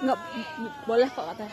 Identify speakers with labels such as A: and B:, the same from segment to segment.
A: ngập boleh kok katanya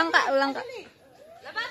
A: ulang kak ulang kak. Lepas.